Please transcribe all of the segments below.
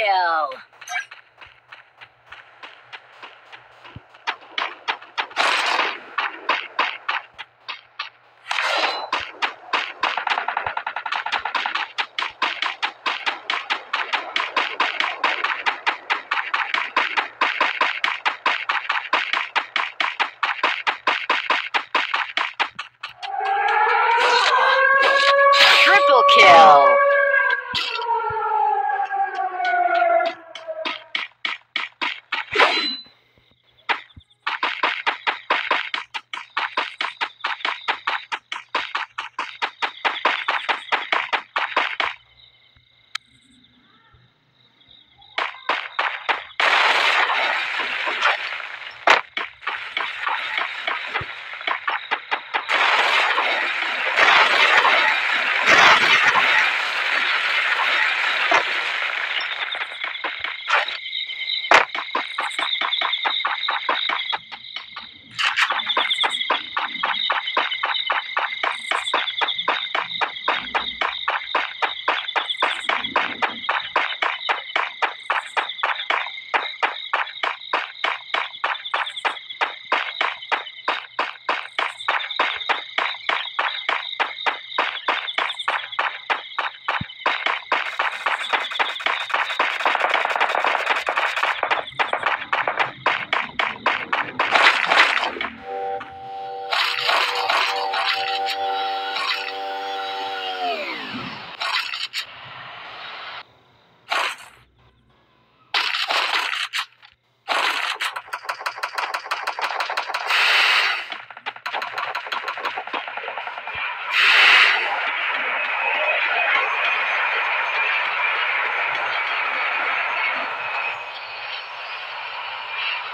kill.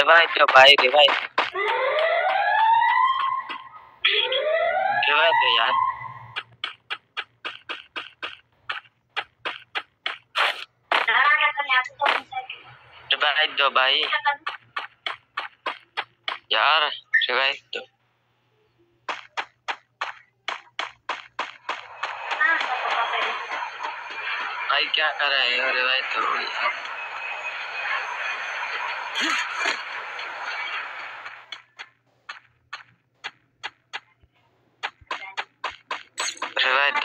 दो भाई revive revive दो यार। रिवाइव दो भाई। यार रिवाइव दो। भाई, क्या कर रहे हो? रिवाइव दो। यार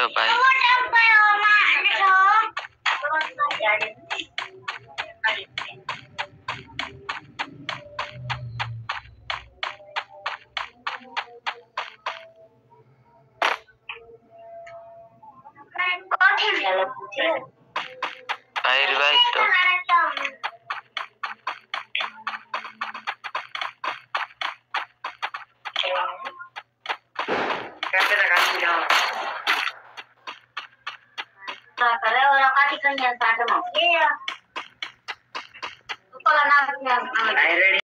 সবাই Akhirnya